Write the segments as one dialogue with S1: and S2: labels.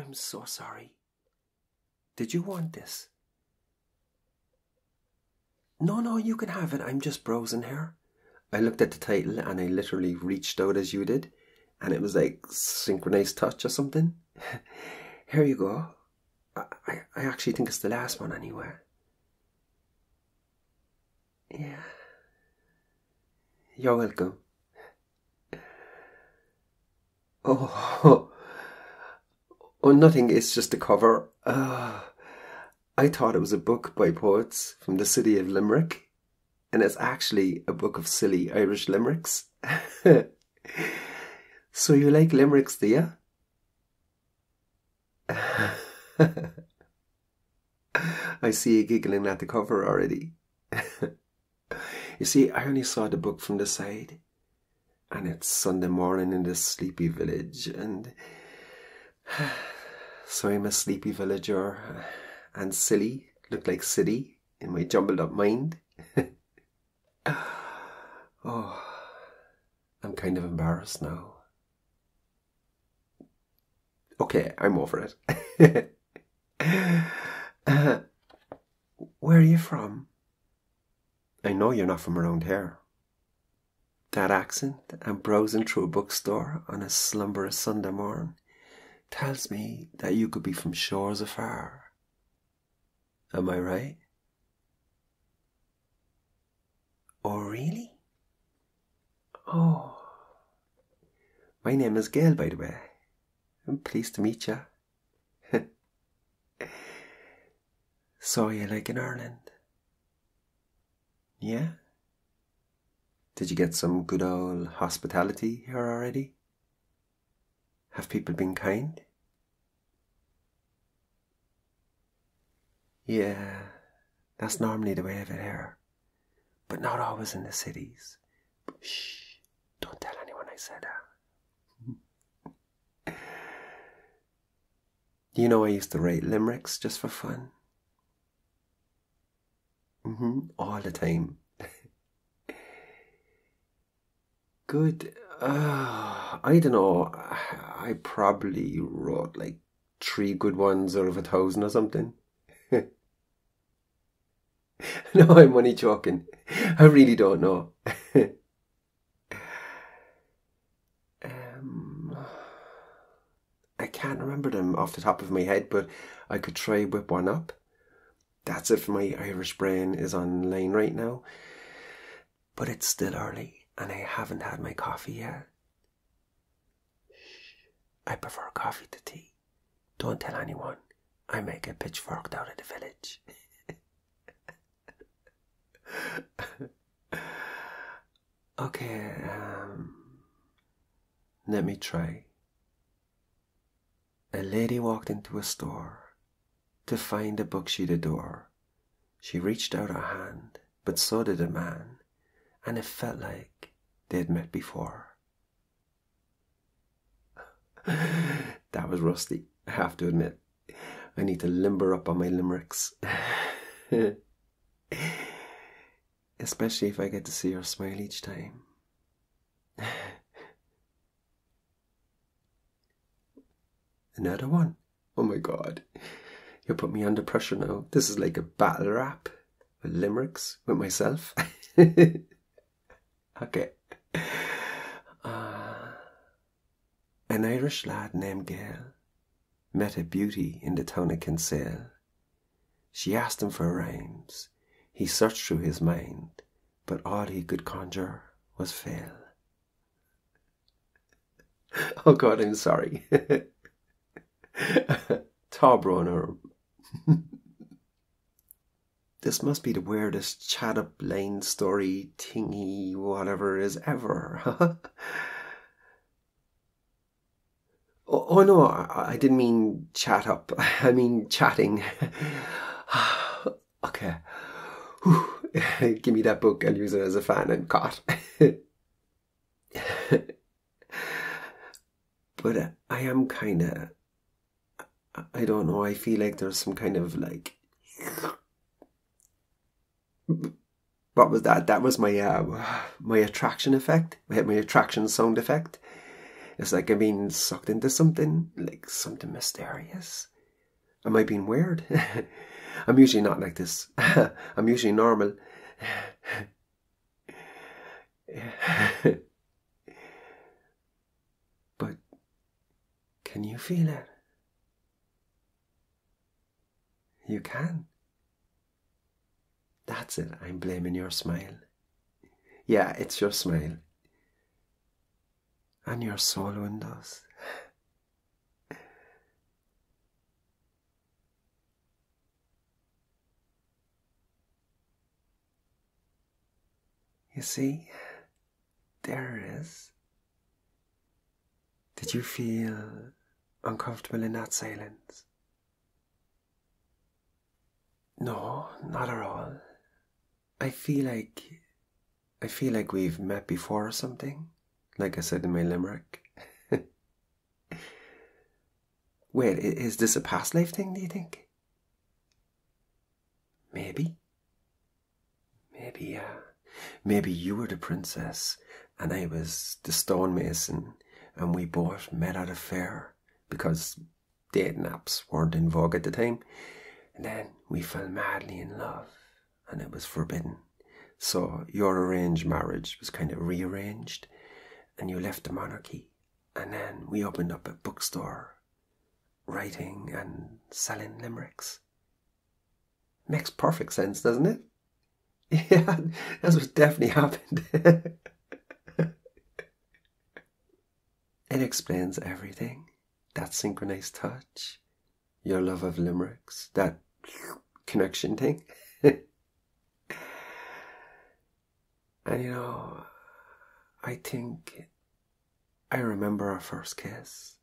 S1: I'm so sorry. Did you want this? No, no, you can have it. I'm just browsing here. I looked at the title and I literally reached out as you did, and it was like synchronized touch or something. here you go. I, I, I actually think it's the last one anyway. Yeah. You're welcome. Oh, oh, nothing. It's just a cover. Uh, I thought it was a book by poets from the city of Limerick, and it's actually a book of silly Irish limericks. so you like limericks, do you? I see you giggling at the cover already. you see, I only saw the book from the side, and it's Sunday morning in this sleepy village, and so I'm a sleepy villager and silly, look like city in my jumbled up mind. oh, I'm kind of embarrassed now. Okay, I'm over it. uh, where are you from? I know you're not from around here. That accent and browsing through a bookstore on a slumberous Sunday morn tells me that you could be from shores afar. Am I right? Oh, really? Oh. My name is Gael, by the way. I'm pleased to meet you. Saw you like in Ireland. Yeah? Did you get some good old hospitality here already? Have people been kind? Yeah, that's normally the way of it here, but not always in the cities. Shh, don't tell anyone I said that. you know, I used to write limericks just for fun. Mm-hmm, all the time. Good. Uh, I don't know. I probably wrote like three good ones out of a thousand or something. no, I'm only joking. I really don't know. um, I can't remember them off the top of my head, but I could try whip one up. That's if my Irish brain is online right now. But it's still early, and I haven't had my coffee yet. I prefer coffee to tea. Don't tell anyone. I may get pitchforked out of the village. okay, um, let me try. A lady walked into a store to find a book she'd adore. She reached out her hand, but so did a man, and it felt like they'd met before. that was rusty, I have to admit. I need to limber up on my limericks. Especially if I get to see her smile each time. Another one? Oh my god. You put me under pressure now. This is like a battle rap with limericks with myself. okay. An Irish lad named Gael met a beauty in the town of Kinsale. She asked him for rhymes he searched through his mind, but all he could conjure was fail. Oh God, I'm sorry. Tá brón orm. this must be the weirdest chat up lane story tingy whatever is ever. Oh, oh, no, I, I didn't mean chat up. I mean chatting. okay. give me that book, I'll use it as a fan and cot. but uh, I am kind of, I don't know, I feel like there's some kind of like, what was that? That was my uh, my attraction effect. Had my attraction sound effect. It's like I'm being sucked into something, like something mysterious. Am I being weird? I'm usually not like this. I'm usually normal. but can you feel it? You can. That's it. I'm blaming your smile. Yeah, it's your smile. And your soul windows. You see, there it is. Did you feel uncomfortable in that silence? No, not at all. I feel like I feel like we've met before or something. Like I said in my limerick. Wait, is this a past life thing, do you think? Maybe. Maybe, yeah. Maybe you were the princess and I was the stonemason and we both met at a fair because dating apps weren't in vogue at the time. And then we fell madly in love and it was forbidden. So your arranged marriage was kind of rearranged and you left the monarchy. And then we opened up a bookstore writing and selling limericks. Makes perfect sense, doesn't it? Yeah, that's what definitely happened. it explains everything. That synchronized touch, your love of limericks, that connection thing. and you know, I think I remember our first kiss.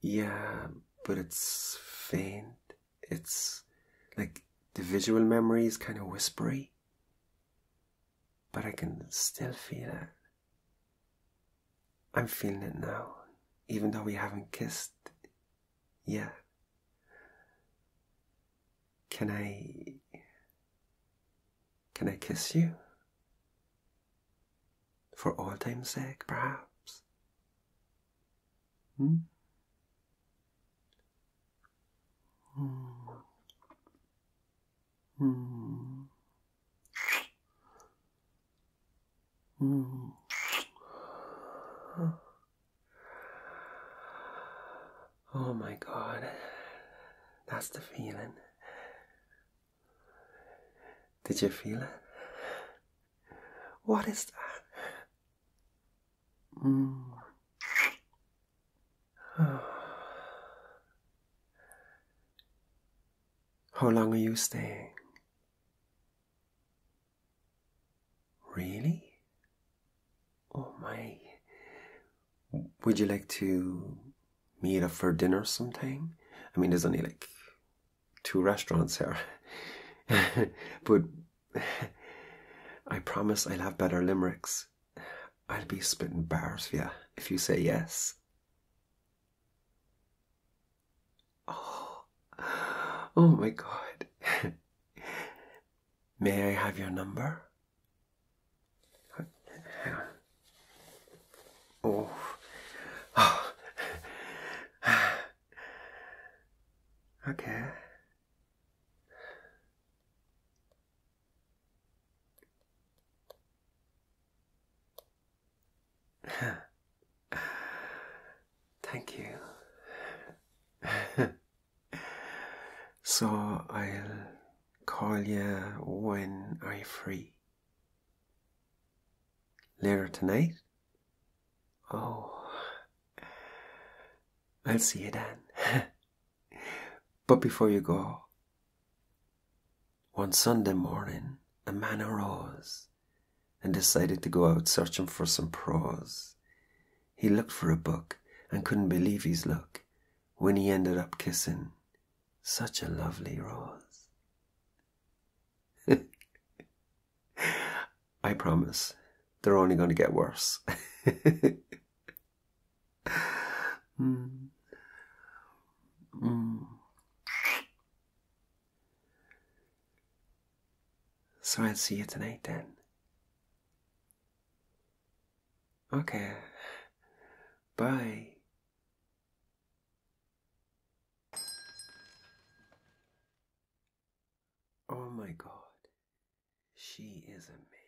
S1: Yeah, but it's faint. It's like the visual memory is kind of whispery, but I can still feel it. I'm feeling it now, even though we haven't kissed yet. Can I. Can I kiss you? For all time's sake, perhaps? Hmm? Hmm. Hmm. Oh my god. That's the feeling. Did you feel it? What is that? Mm. How long are you staying? Really? Oh my. Would you like to meet up for dinner sometime? I mean, there's only like two restaurants here. but I promise I'll have better limericks. I'll be spitting bars for you if you say yes. Oh, oh my god. May I have your number? Oh. oh. okay. Thank you. so I'll call you when I'm free. Later tonight? Oh, I'll see you then. but before you go, one Sunday morning, a man arose and decided to go out searching for some prose. He looked for a book and couldn't believe his luck when he ended up kissing such a lovely rose. I promise, they're only going to get worse. mm. Mm. So I'll see you tonight then. Okay. Bye. Oh my god. She is amazing.